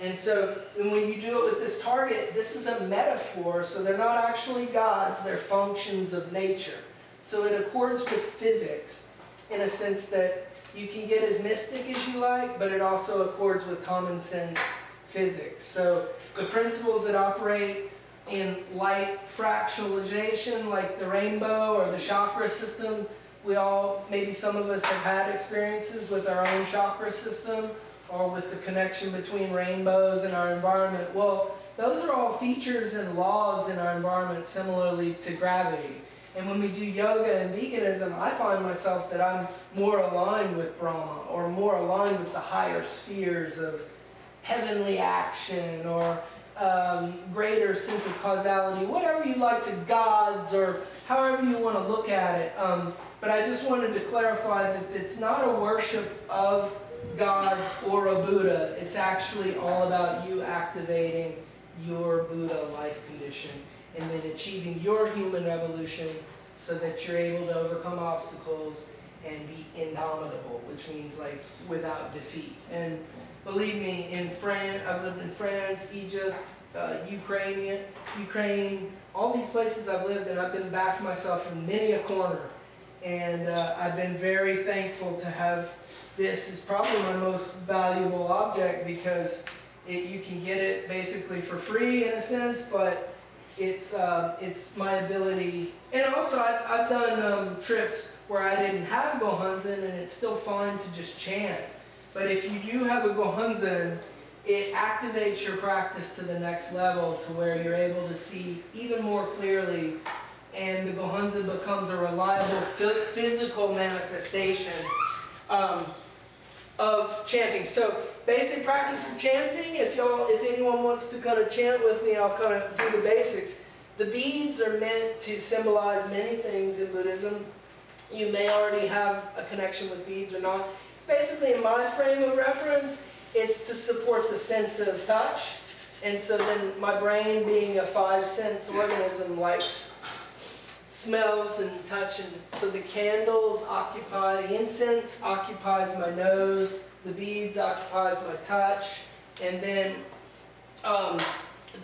And so and when you do it with this target, this is a metaphor, so they're not actually gods, they're functions of nature. So it accords with physics in a sense that you can get as mystic as you like, but it also accords with common sense physics. So the principles that operate in light fractalization, like the rainbow or the chakra system, we all, maybe some of us have had experiences with our own chakra system or with the connection between rainbows and our environment. Well, those are all features and laws in our environment similarly to gravity. And when we do yoga and veganism, I find myself that I'm more aligned with Brahma or more aligned with the higher spheres of heavenly action or um, greater sense of causality, whatever you like to gods or however you want to look at it. Um, but I just wanted to clarify that it's not a worship of gods or a Buddha. It's actually all about you activating your Buddha life condition and then achieving your human revolution so that you're able to overcome obstacles and be indomitable, which means like without defeat. And believe me, in France, I've lived in France, Egypt, uh, Ukraine, Ukraine, all these places I've lived and I've been back myself in many a corner. And uh, I've been very thankful to have this is probably my most valuable object because it, you can get it basically for free in a sense, but it's um, it's my ability. And also, I've, I've done um, trips where I didn't have Gohonzon, and it's still fine to just chant. But if you do have a Gohonzon, it activates your practice to the next level to where you're able to see even more clearly, and the Gohonzon becomes a reliable phy- physical manifestation. Um, of chanting. So basic practice of chanting, if y'all, if anyone wants to kind of chant with me, I'll kind of do the basics. The beads are meant to symbolize many things in Buddhism. You may already have a connection with beads or not. Basically in my frame of reference, it's to support the sense of touch. And so then my brain being a five sense organism likes smells and touch. And so the candles occupy the incense occupies my nose. The beads occupies my touch. And then um,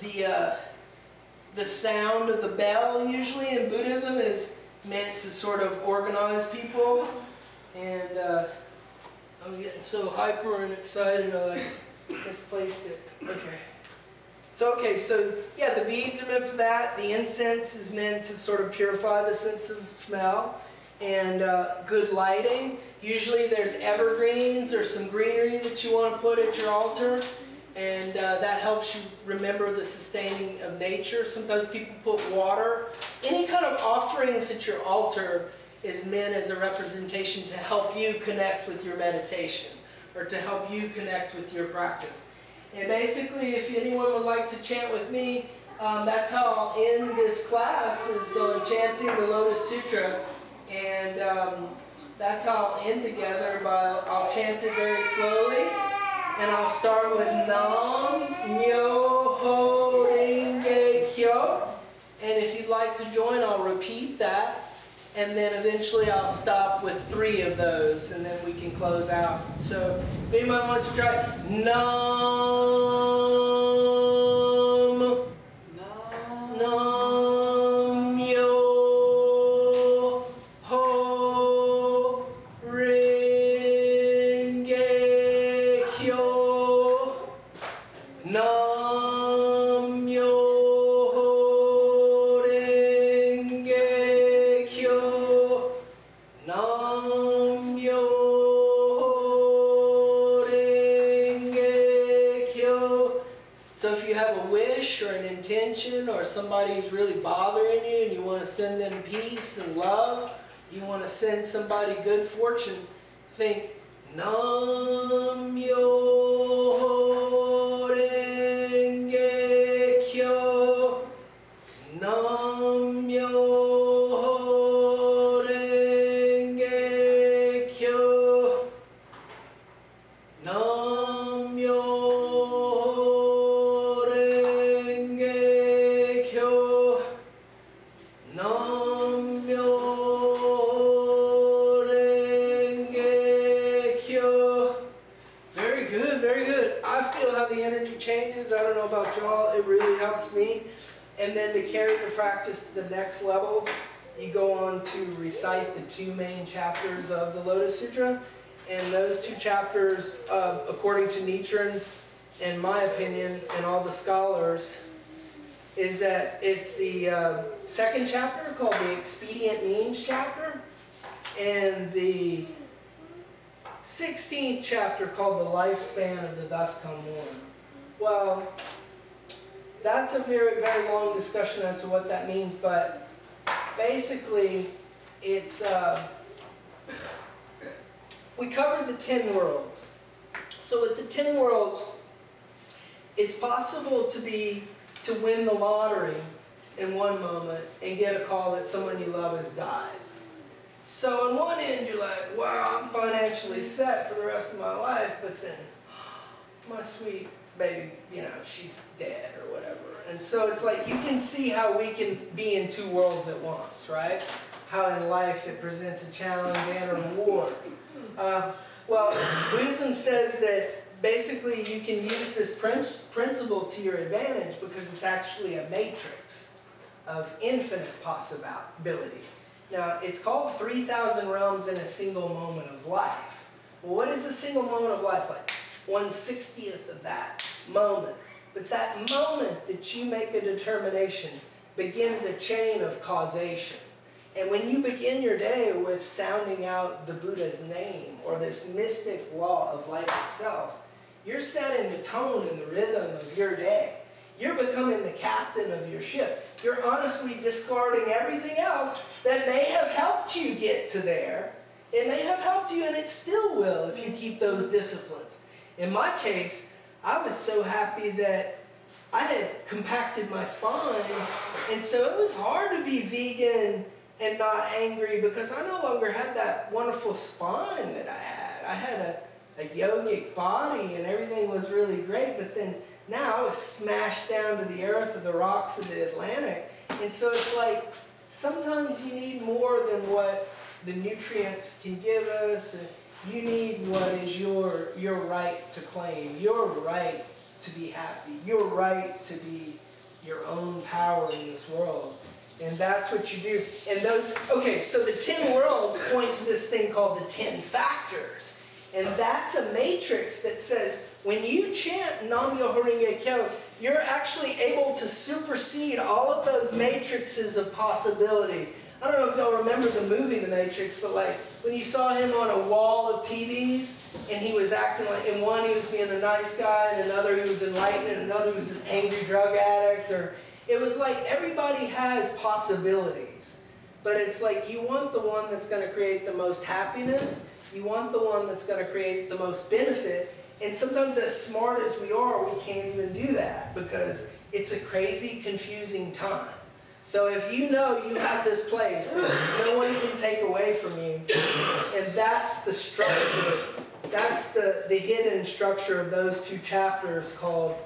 the uh, the sound of the bell usually in buddhism is meant to sort of organize people. And uh, i'm getting so hyper and excited i like misplaced it okay so, okay, so yeah, the beads are meant for that. The incense is meant to sort of purify the sense of smell. And uh, good lighting. Usually there's evergreens or some greenery that you want to put at your altar. And uh, that helps you remember the sustaining of nature. Sometimes people put water. Any kind of offerings at your altar is meant as a representation to help you connect with your meditation or to help you connect with your practice. And basically, if anyone would like to chant with me, um, that's how I'll end this class is on chanting the Lotus Sutra. And um, that's how I'll end together. but I'll chant it very slowly. And I'll start with Nam Myoho Renge Kyo. And if you'd like to join, I'll repeat that. And then eventually I'll stop with three of those and then we can close out. So if anyone wants to try Nam Nam send them peace and love, you want to send somebody good fortune, think Nam Yo carry the practice to the next level, you go on to recite the two main chapters of the Lotus Sutra. And those two chapters, uh, according to Nichiren, in my opinion, and all the scholars, is that it's the uh, second chapter called the Expedient Means chapter, and the 16th chapter called the Lifespan of the Thus Come One. Well, that's a very, very long discussion as to what that means, but basically, it's. Uh, we covered the 10 worlds. So, with the 10 worlds, it's possible to be to win the lottery in one moment and get a call that someone you love has died. So on one end you're like, wow, I'm financially set for the rest of my life, but then my sweet baby, you know, she's dead or whatever. And so it's like you can see how we can be in two worlds at once, right? How in life it presents a challenge and a reward. Uh, well, Buddhism says that basically you can use this prin- principle to your advantage because it's actually a matrix of infinite possibility. Now, it's called 3,000 realms in a single moment of life. Well, what is a single moment of life like? 1 60th of that moment. But that moment that you make a determination begins a chain of causation. And when you begin your day with sounding out the Buddha's name or this mystic law of life itself, you're setting the tone and the rhythm of your day. You're becoming the captain of your ship. You're honestly discarding everything else that may have helped you get to there. It may have helped you, and it still will if you keep those disciplines. In my case, I was so happy that I had compacted my spine, and so it was hard to be vegan and not angry because I no longer had that wonderful spine that I had. I had a a yogic body and everything was really great, but then now I was smashed down to the earth of the rocks of the Atlantic. And so it's like sometimes you need more than what the nutrients can give us. And you need what is your your right to claim, your right to be happy, your right to be your own power in this world. And that's what you do. And those okay, so the ten worlds point to this thing called the ten factors. And that's a matrix that says when you chant Nam Myoho Renge Kyo, you're actually able to supersede all of those matrices of possibility. I don't know if y'all remember the movie The Matrix, but like when you saw him on a wall of TVs and he was acting like, in one he was being a nice guy, and another he was enlightened, and another he was an angry drug addict, or it was like everybody has possibilities. But it's like you want the one that's going to create the most happiness you want the one that's going to create the most benefit. And sometimes, as smart as we are, we can't even do that because it's a crazy, confusing time. So if you know you have this place that no one can take away from you, and that's the structure, that's the, the hidden structure of those two chapters called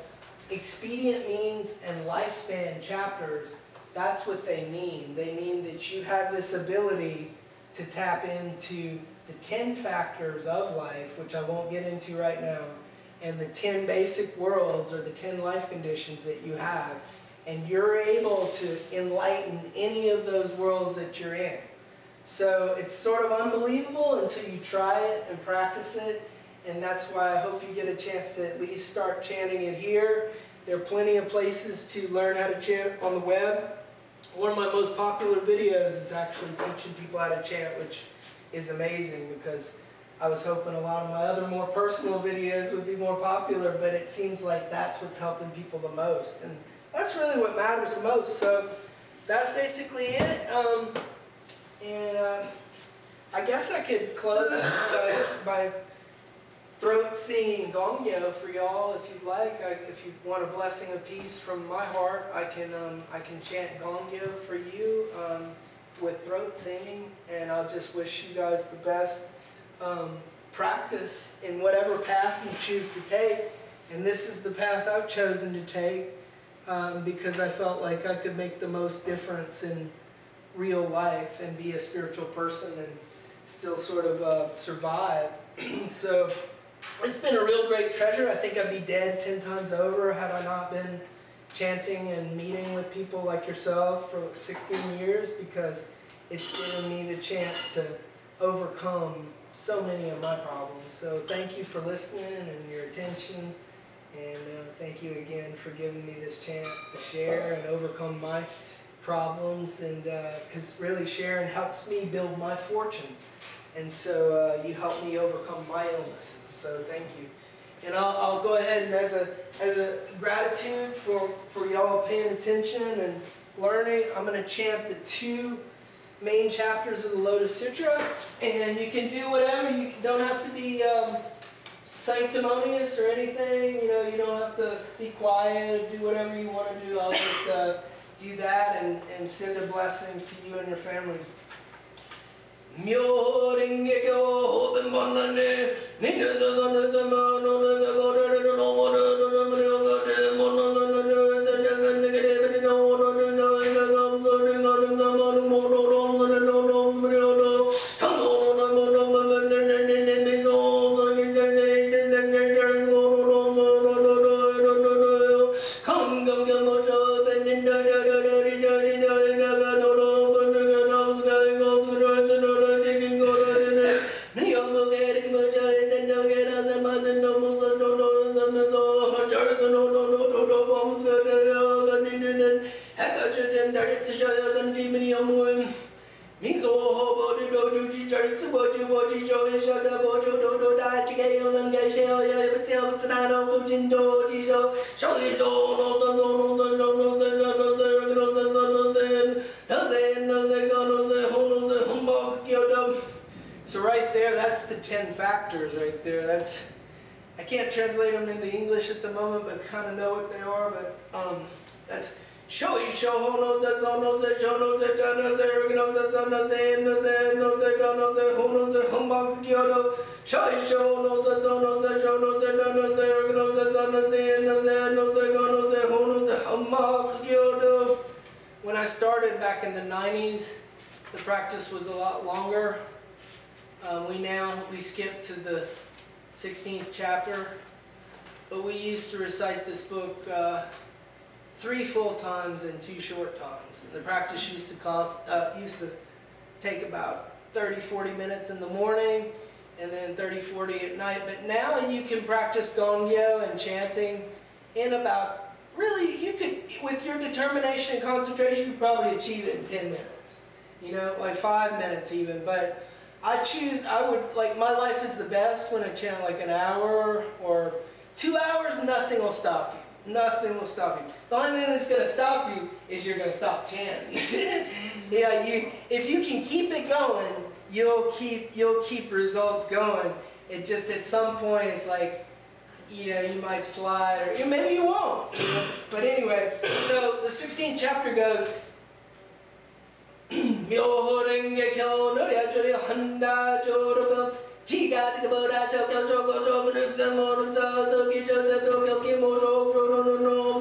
expedient means and lifespan chapters, that's what they mean. They mean that you have this ability to tap into the 10 factors of life, which I won't get into right now, and the 10 basic worlds or the 10 life conditions that you have. And you're able to enlighten any of those worlds that you're in. So it's sort of unbelievable until you try it and practice it. And that's why I hope you get a chance to at least start chanting it here. There are plenty of places to learn how to chant on the web. One of my most popular videos is actually teaching people how to chant, which is amazing because I was hoping a lot of my other more personal videos would be more popular, but it seems like that's what's helping people the most. And that's really what matters the most. So that's basically it. Um, and uh, I guess I could close by, by throat singing gongyo for y'all if you'd like. I, if you want a blessing of peace from my heart, I can um, I can chant gongyo for you um, with throat singing, and I'll just wish you guys the best um, practice in whatever path you choose to take. And this is the path I've chosen to take um, because I felt like I could make the most difference in real life and be a spiritual person and still sort of uh, survive. so it's been a real great treasure. I think I'd be dead 10 times over had I not been chanting and meeting with people like yourself for 16 years because it's given me the chance to overcome so many of my problems. So thank you for listening and your attention. And uh, thank you again for giving me this chance to share and overcome my problems. And because really sharing helps me build my fortune. And so uh, you helped me overcome my illnesses. So thank you. And I'll, I'll go ahead and as a, as a gratitude for, for y'all paying attention and learning, I'm going to chant the two main chapters of the Lotus Sutra. And you can do whatever. You don't have to be um, sanctimonious or anything. You know, you don't have to be quiet. Do whatever you want to do. I'll just uh, do that and, and send a blessing to you and your family. Can't translate them into English at the moment but kind of know what they are but um that's Show you show ho no ze so no ze show no ze da no ri no ze so no ze no ze no ze go no ze ho no ze hum kyo do show you show no ze so no ze show no ze da no ri no ze so no ze no ze no ze go no ze ho no ze hum bo kyo do when I started back in the 90s the practice was a lot longer um, we now we skip to the 16th chapter but we used to recite this book uh, three full times and two short times. And the practice used to cost, uh, used to take about 30, 40 minutes in the morning and then 30, 40 at night. But now you can practice gongyo and chanting in about, really, you could, with your determination and concentration, you could probably achieve it in 10 minutes. You know, like five minutes even. But I choose, I would, like, my life is the best when I chant like an hour or two hours, nothing will stop you. Nothing will stop you. The only thing that's gonna stop you is you're gonna stop chanting. yeah, you if you can keep it going, you'll keep you'll keep results going. It just at some point it's like, you know, you might slide or maybe you won't. But anyway, so the 16th chapter goes. 묘호랭게 겨느려 저리 한다 저러고 지가 뭐라 저거 저거 저거 저거 저거 저거 저거 저거 저거 저거 저거 저거 저거 저거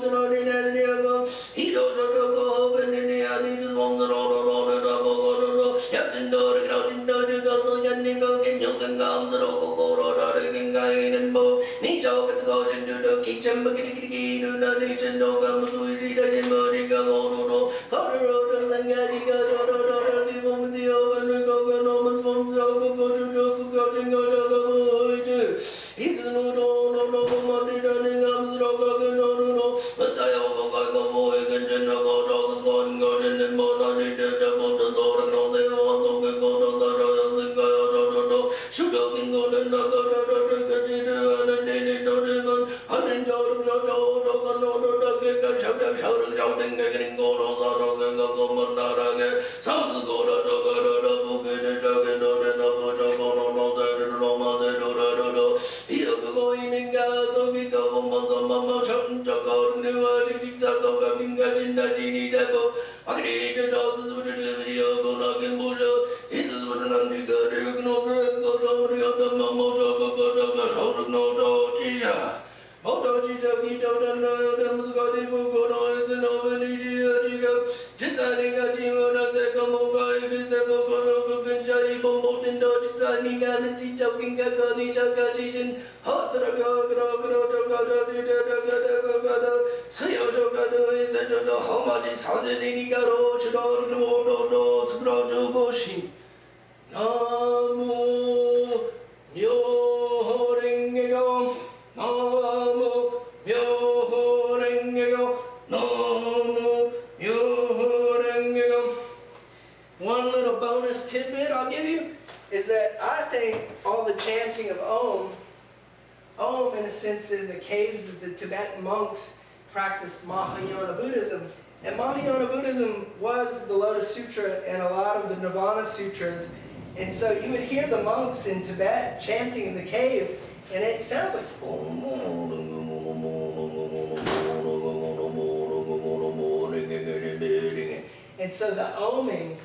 so the oming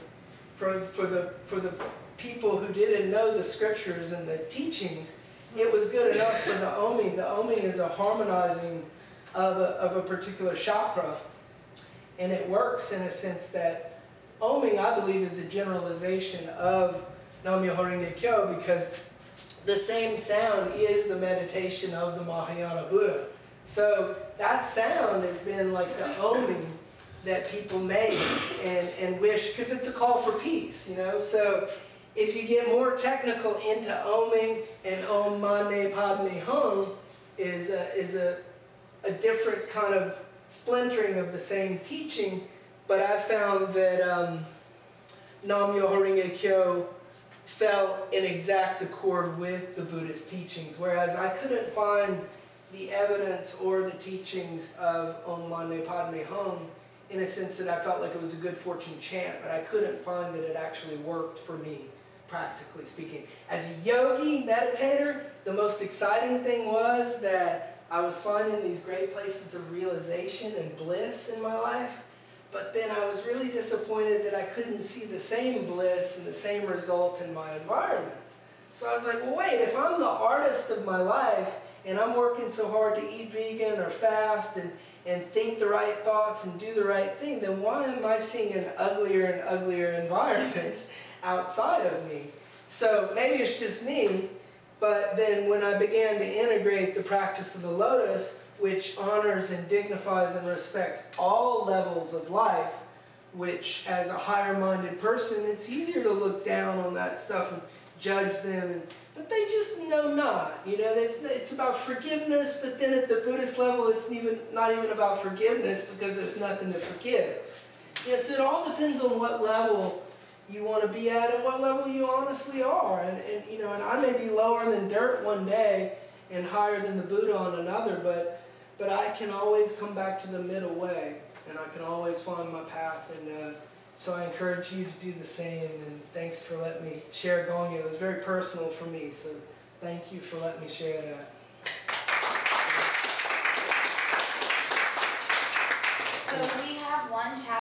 for, for, the, for the people who didn't know the scriptures and the teachings, it was good enough for the oming. The oming is a harmonizing of a, of a particular chakra. And it works in a sense that oming, I believe, is a generalization of Nam Myoho Renge Kyo because the same sound is the meditation of the Mahayana Buddha. So that sound has been like the oming that people make and, and wish, because it's a call for peace, you know? So if you get more technical into oming and om mani padme hum is a, is a, a different kind of splintering of the same teaching, but I found that um, Nam Myoho Renge Kyo fell in exact accord with the Buddhist teachings, whereas I couldn't find the evidence or the teachings of Om Mani Padme Hum in a sense that I felt like it was a good fortune chant, but I couldn't find that it actually worked for me, practically speaking. As a yogi meditator, the most exciting thing was that I was finding these great places of realization and bliss in my life, but then I was really disappointed that I couldn't see the same bliss and the same result in my environment. So I was like, well, wait, if I'm the artist of my life and I'm working so hard to eat vegan or fast and, and think the right thoughts and do the right thing, then why am I seeing an uglier and uglier environment outside of me? So maybe it's just me, but then when I began to integrate the practice of the lotus, which honors and dignifies and respects all levels of life, which as a higher minded person, it's easier to look down on that stuff and judge them and but they just know not. You know, it's, it's about forgiveness, but then at the Buddhist level, it's even not even about forgiveness because there's nothing to forgive. Yes, it all depends on what level you want to be at and what level you honestly are. And, and you know, and I may be lower than dirt one day and higher than the Buddha on another, but but I can always come back to the middle way, and I can always find my path. And uh, so I encourage you to do the same. And thanks for letting me share Gongyo. It was very personal for me, so thank you for letting me share that. So